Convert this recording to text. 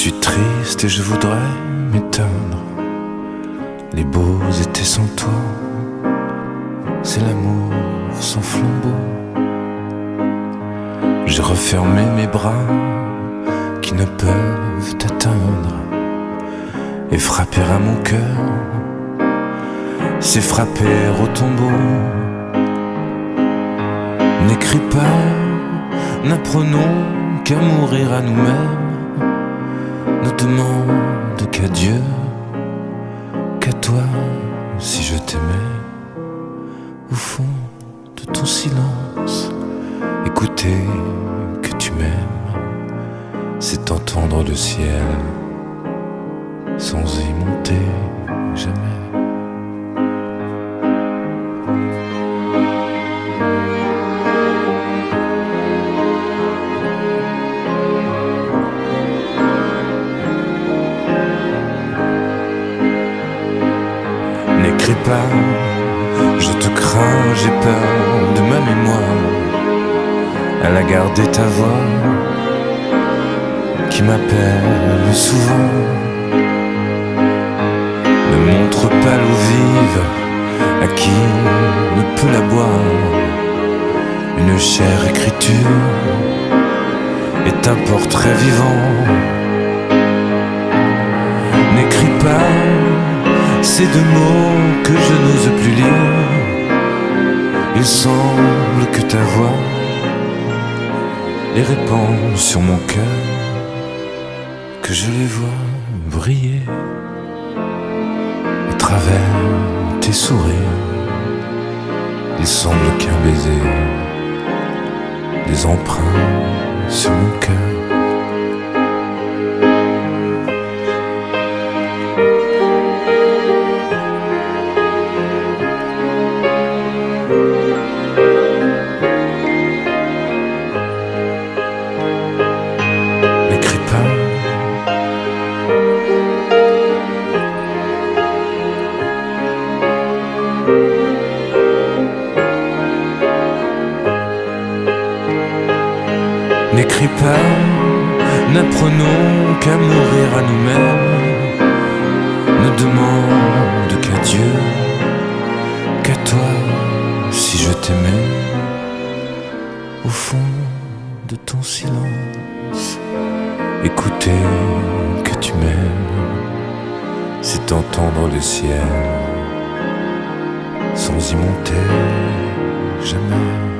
suis triste et je voudrais m'éteindre. Les beaux étaient sans toi, c'est l'amour sans flambeau. J'ai refermé mes bras qui ne peuvent t'atteindre et frapper à mon cœur, c'est frapper au tombeau. N'écris pas, n'apprenons mourir à nous-mêmes ne demande qu'à Dieu, qu'à toi, si je t'aimais, au fond de ton silence, écouter que tu m'aimes, c'est entendre le ciel sans y monter jamais. Je te crains, j'ai peur de ma mémoire. Elle a gardé ta voix qui m'appelle souvent. Ne montre pas l'eau vive à qui ne peut la boire. Une chère écriture est un portrait vivant. Ces deux mots que je n'ose plus lire. Il semble que ta voix les répand sur mon cœur, que je les vois briller à travers tes sourires. Il semble qu'un baiser des empreintes sur mon cœur. N'écris pas, n'apprenons qu'à mourir à nous-mêmes. Ne demande qu'à Dieu, qu'à toi, si je t'aimais, au fond de ton silence. Écouter que tu m'aimes, c'est entendre le ciel sans y monter jamais.